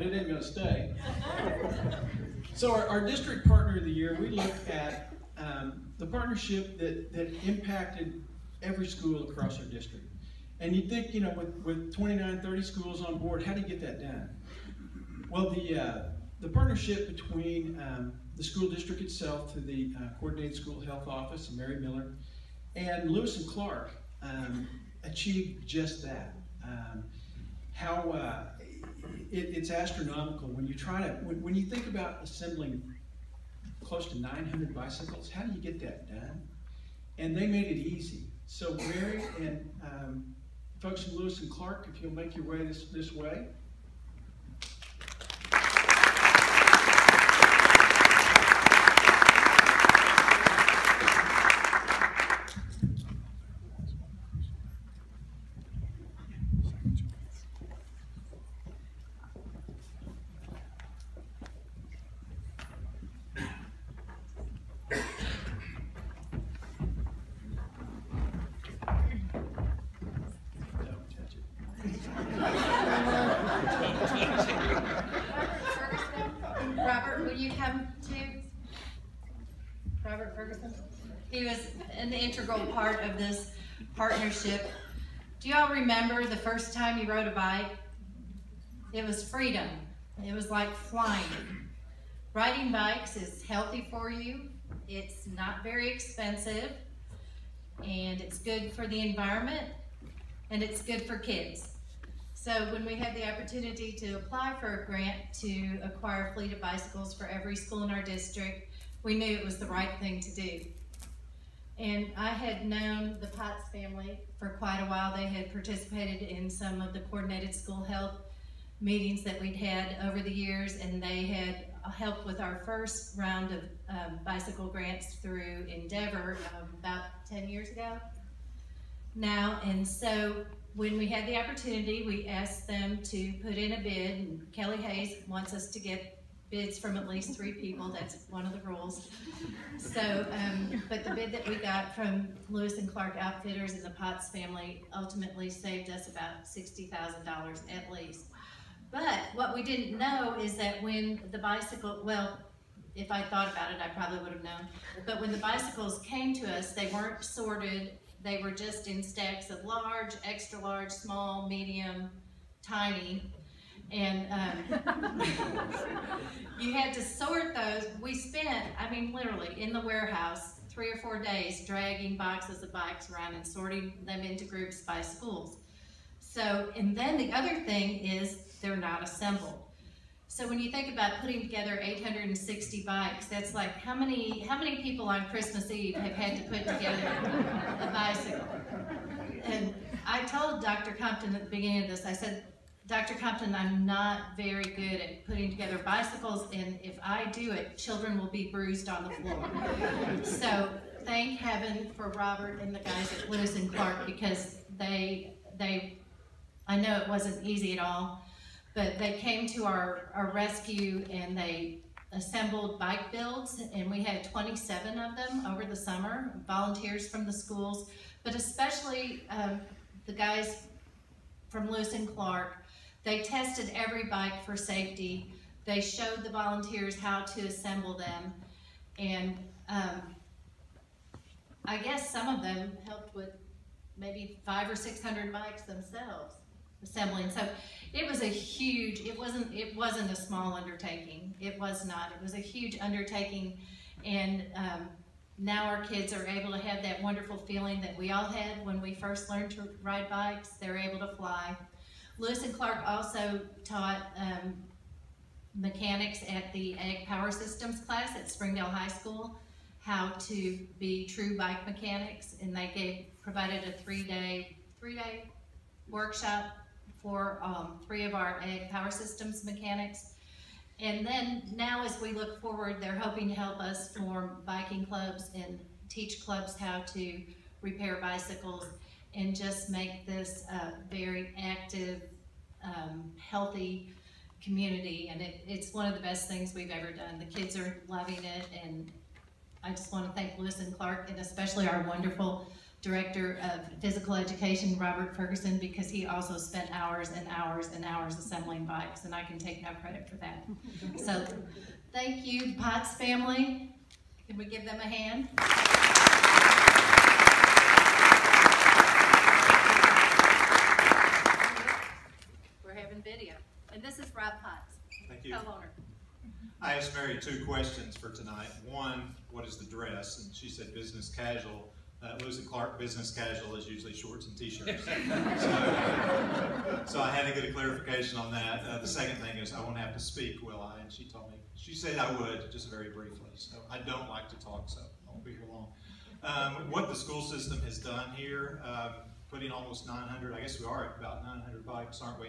but it ain't gonna stay. So our, our district partner of the year, we look at um, the partnership that, that impacted every school across our district. And you think, you know, with, with 29, 30 schools on board, how do you get that done? Well, the, uh, the partnership between um, the school district itself through the uh, Coordinated School Health Office and Mary Miller and Lewis and Clark um, achieved just that. Um, how uh, it, it's astronomical when you try to, when, when you think about assembling close to 900 bicycles, how do you get that done? And they made it easy. So Mary and um, folks from Lewis and Clark, if you'll make your way this, this way. Don't touch it. Robert, will you come too? Robert Ferguson? He was an integral part of this partnership. Do y'all remember the first time you rode a bike? It was freedom. It was like flying. Riding bikes is healthy for you. It's not very expensive. And it's good for the environment. And it's good for kids. So when we had the opportunity to apply for a grant to acquire a fleet of bicycles for every school in our district, we knew it was the right thing to do. And I had known the Potts family for quite a while. They had participated in some of the coordinated school health meetings that we'd had over the years, and they had helped with our first round of um, bicycle grants through Endeavor um, about 10 years ago now. And so when we had the opportunity, we asked them to put in a bid, and Kelly Hayes wants us to get bids from at least three people, that's one of the rules. So, um, but the bid that we got from Lewis and Clark Outfitters and the Potts family ultimately saved us about sixty thousand dollars at least. But what we didn't know is that when the bicycle, well, if I thought about it, I probably would have known. But when the bicycles came to us, they weren't sorted they were just in stacks of large, extra large, small, medium, tiny. And um, you had to sort those. We spent, I mean, literally in the warehouse, three or four days dragging boxes of bikes around and sorting them into groups by schools. So, and then the other thing is they're not assembled. So when you think about putting together 860 bikes, that's like how many how many people on Christmas Eve have had to put together a bicycle? And I told Dr. Compton at the beginning of this, I said, Dr. Compton, I'm not very good at putting together bicycles, and if I do it, children will be bruised on the floor. so thank heaven for Robert and the guys at Lewis and Clark because they they I know it wasn't easy at all but they came to our, our rescue and they assembled bike builds and we had 27 of them over the summer, volunteers from the schools, but especially um, the guys from Lewis and Clark. They tested every bike for safety. They showed the volunteers how to assemble them and um, I guess some of them helped with maybe five or 600 bikes themselves assembling. So it was a huge, it wasn't, it wasn't a small undertaking. It was not. It was a huge undertaking. And um, now our kids are able to have that wonderful feeling that we all had when we first learned to ride bikes. They're able to fly. Lewis and Clark also taught um, mechanics at the Ag Power Systems class at Springdale High School how to be true bike mechanics and they gave provided a three-day three-day workshop for um, three of our ag power systems mechanics. And then now as we look forward, they're hoping to help us form biking clubs and teach clubs how to repair bicycles and just make this a very active, um, healthy community. And it, it's one of the best things we've ever done. The kids are loving it and I just want to thank Lewis and Clark and especially our wonderful Director of Physical Education, Robert Ferguson, because he also spent hours and hours and hours assembling bikes, and I can take no credit for that. So, thank you, Potts family. Can we give them a hand? We're having video, and this is Rob Potts, Thank you. co-owner. Mary two questions for tonight. One, what is the dress? And she said business casual. Uh, and Clark business casual is usually shorts and t-shirts. So, so I had to get a clarification on that. Uh, the second thing is I won't have to speak, will I? And she told me, she said I would, just very briefly. So I don't like to talk, so I won't be here long. Um, what the school system has done here, um, putting almost 900, I guess we are at about 900 bikes, aren't we?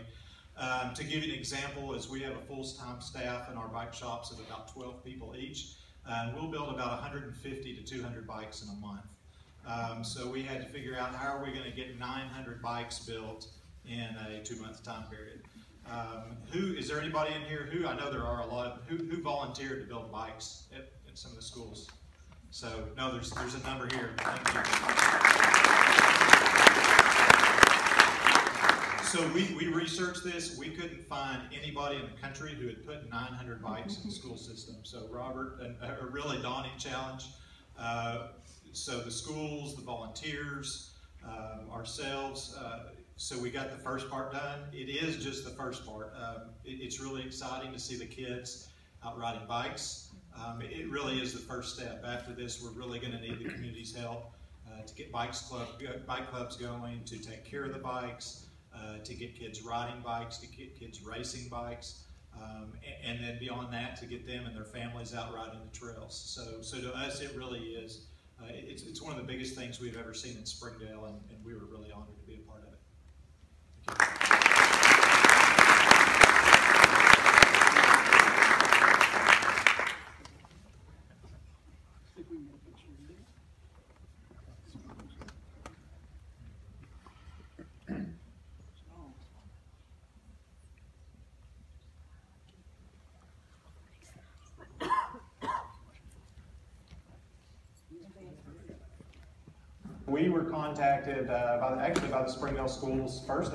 Um, to give you an example, is we have a full-time staff in our bike shops of about 12 people each. And we'll build about 150 to 200 bikes in a month. Um, so we had to figure out how are we going to get 900 bikes built in a two-month time period. Um, who is there anybody in here who I know there are a lot of who, who volunteered to build bikes at, at some of the schools? So no, there's there's a number here. Thank you. So we, we researched this, we couldn't find anybody in the country who had put nine hundred bikes in the school system. So Robert, a, a really daunting challenge. Uh, so the schools, the volunteers, um, ourselves, uh, so we got the first part done. It is just the first part. Um, it, it's really exciting to see the kids out riding bikes. Um, it, really is the first step. After this, we're really gonna need the community's help uh, to get bikes club, bike clubs going, to take care of the bikes, uh, to get kids riding bikes, to get kids racing bikes, um, a- and, then beyond that, to get them and their families out riding the trails. So, so to us, it really is. Uh, it's, it's one of the biggest things we've ever seen in Springdale, and, and we were really honored We were contacted, uh, by, the- actually by the Springdale schools first